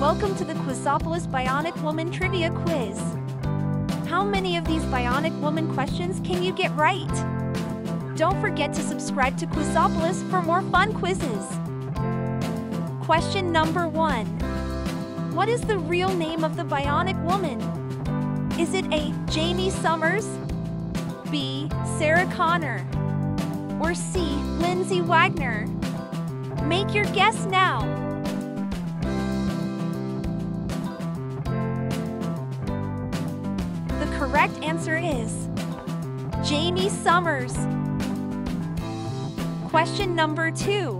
Welcome to the Quizopolis Bionic Woman Trivia Quiz. How many of these Bionic Woman questions can you get right? Don't forget to subscribe to Quizopolis for more fun quizzes. Question number one. What is the real name of the Bionic Woman? Is it A. Jaime Sommers? B. Sarah Connor? Or C. Lindsay Wagner? Make your guess now. Correct answer is Jaime Sommers. Question number two.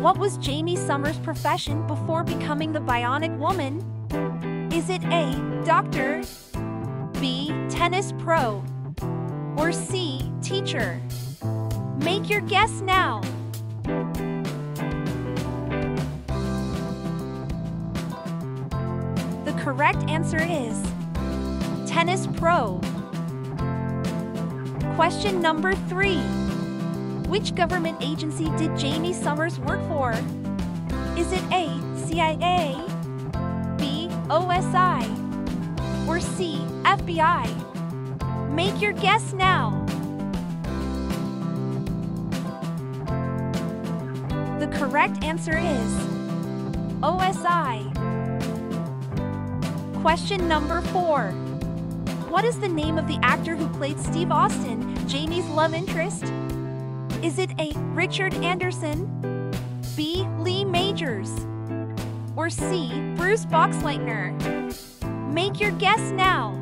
What was Jaime Sommers' profession before becoming the Bionic Woman? Is it A. Doctor? B. Tennis pro? Or C. Teacher? Make your guess now. The correct answer is Tennis Pro. Question number three. Which government agency did Jaime Sommers work for? Is it A, CIA, B, OSI, or C, FBI? Make your guess now. The correct answer is OSI. Question number four. What is the name of the actor who played Steve Austin, Jaime's love interest? Is it A. Richard Anderson, B. Lee Majors, or C. Bruce Boxleitner? Make your guess now.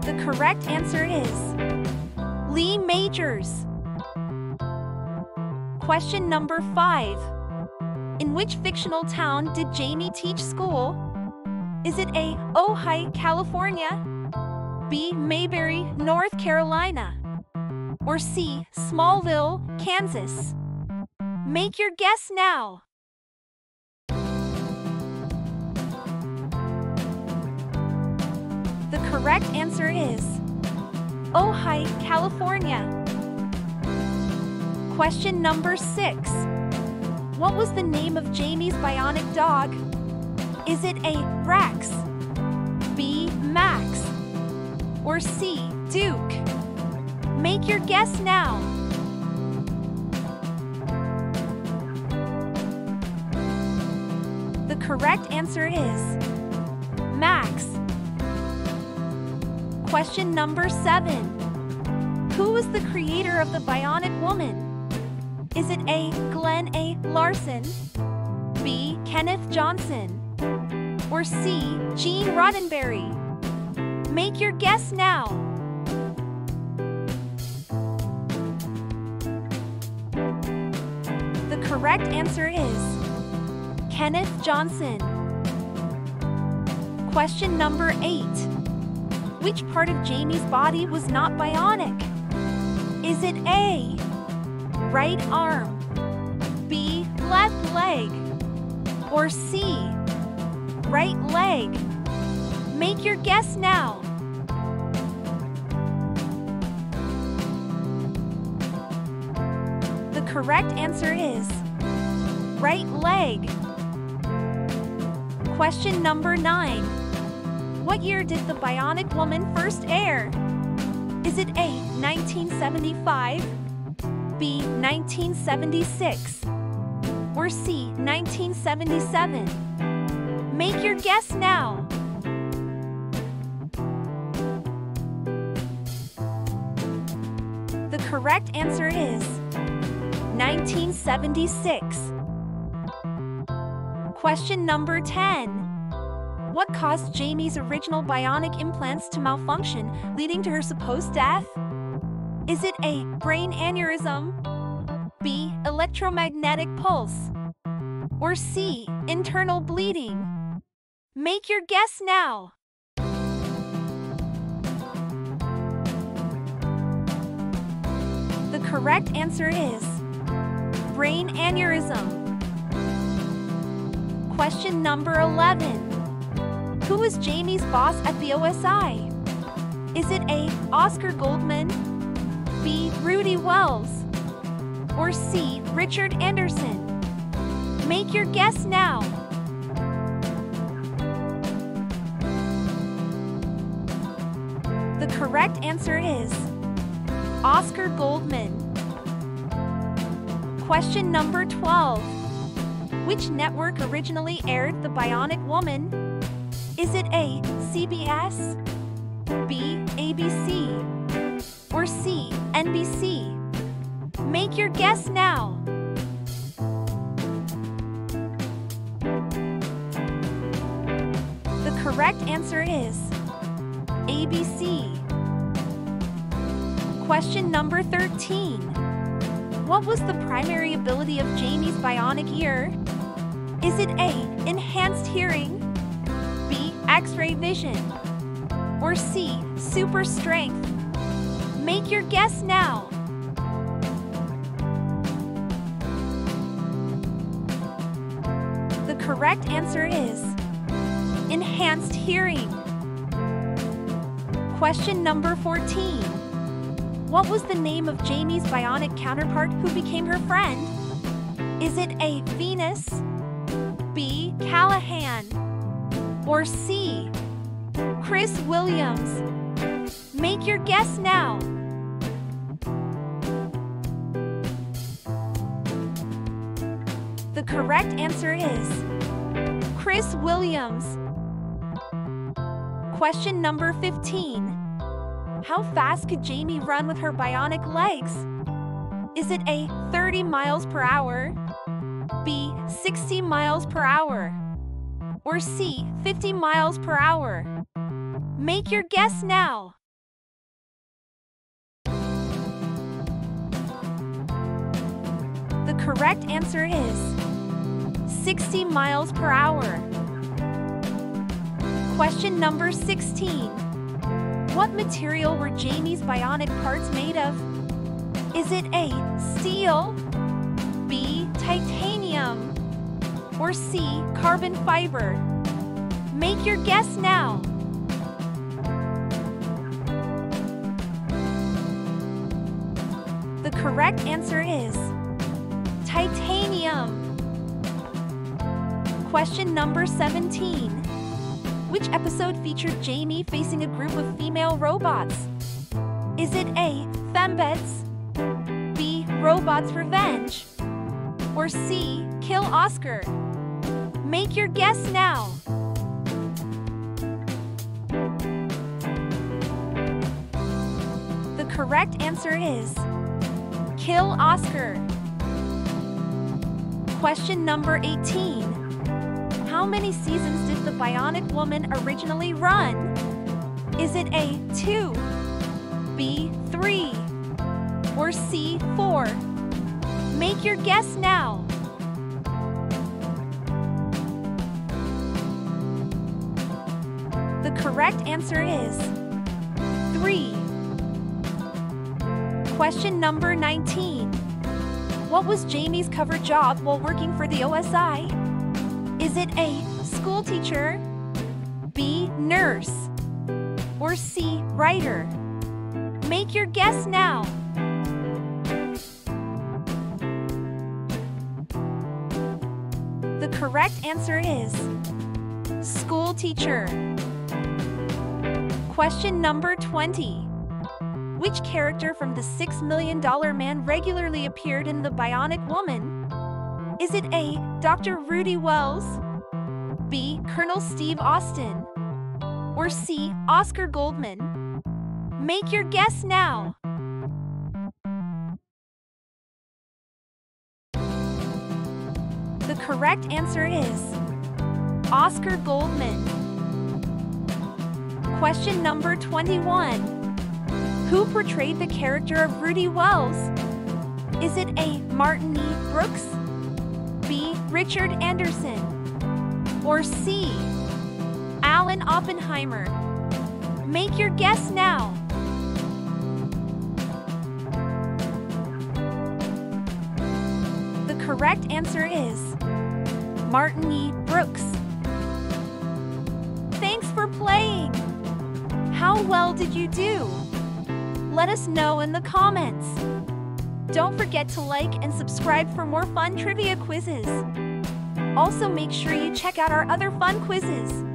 The correct answer is Lee Majors. Question number five. In which fictional town did Jaime teach school? Is it A. Ojai, California? B. Mayberry, North Carolina? Or C. Smallville, Kansas? Make your guess now. The correct answer is Ojai, California. Question number six. What was the name of Jaime's bionic dog? Is it A. Rex, B. Max, or C. Duke? Make your guess now. The correct answer is Max. Question number seven. Who was the creator of the Bionic Woman? Is it A. Glenn A. Larson, B. Kenneth Johnson, or C. Gene Roddenberry? Make your guess now. The correct answer is Kenneth Johnson. Question number eight. Which part of Jaime's body was not bionic? Is it A, right arm, B, left leg, or C, right leg? Make your guess now. The correct answer is right leg. Question number nine. What year did The Bionic Woman first air? Is it A, 1975, B, 1976, or C, 1977? Make your guess now. The correct answer is 1976. Question number 10. What caused Jaime's original bionic implants to malfunction, leading to her supposed death? Is it A. Brain aneurysm? B. Electromagnetic pulse? Or C. Internal bleeding? Make your guess now. The correct answer is brain aneurysm. Question number 11. Who was Jaime's boss at the OSI? Is it A. Oscar Goldman, B. Rudy Wells, Or C. Richard Anderson? Make your guess now. The correct answer is Oscar Goldman. Question number 12. Which network originally aired The Bionic Woman? Is it A. CBS, B. ABC, C. NBC? Make your guess now. The correct answer is ABC. Question number 13. What was the primary ability of Jaime's bionic ear? Is it A. Enhanced hearing, B. X-ray vision, or C. Super strength? Make your guess now. The correct answer is enhanced hearing. Question number 14. What was the name of Jaime's bionic counterpart who became her friend? Is it A. Venus, B. Callahan, or C. Chris Williams? Make your guess now. The correct answer is Chris Williams. Question number 15. How fast could Jaime run with her bionic legs? Is it A. 30 miles per hour, B. 60 miles per hour, or C. 50 miles per hour? Make your guess now. Correct answer is 60 miles per hour. Question number 16. What material were Jaime's bionic parts made of? Is it A. Steel, B. Titanium, or C. Carbon fiber? Make your guess now. The correct answer is titanium. Question number 17. Which episode featured Jaime facing a group of female robots? Is it A. Fembots, B. Robots Revenge, or C. Kill Oscar? Make your guess now. The correct answer is Kill Oscar. Question number 18. How many seasons did The Bionic Woman originally run? Is it A, 2, B, 3, or C, 4? Make your guess now. The correct answer is 3. Question number 19. What was Jaime's cover job while working for the OSI? Is it A. School teacher, B. Nurse, or C. Writer? Make your guess now. The correct answer is School teacher. Question number 20. Which character from the $6 Million Man regularly appeared in The Bionic Woman? Is it A. Dr. Rudy Wells, B. Colonel Steve Austin, or C. Oscar Goldman? Make your guess now. The correct answer is Oscar Goldman. Question number 21. Who portrayed the character of Rudy Wells? Is it A. Martin E. Brooks, B. Richard Anderson, or C. Alan Oppenheimer? Make your guess now. The correct answer is Martin E. Brooks. Thanks for playing! How well did you do? Let us know in the comments. Don't forget to like and subscribe for more fun trivia quizzes. Also make sure you check out our other fun quizzes.